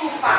不妨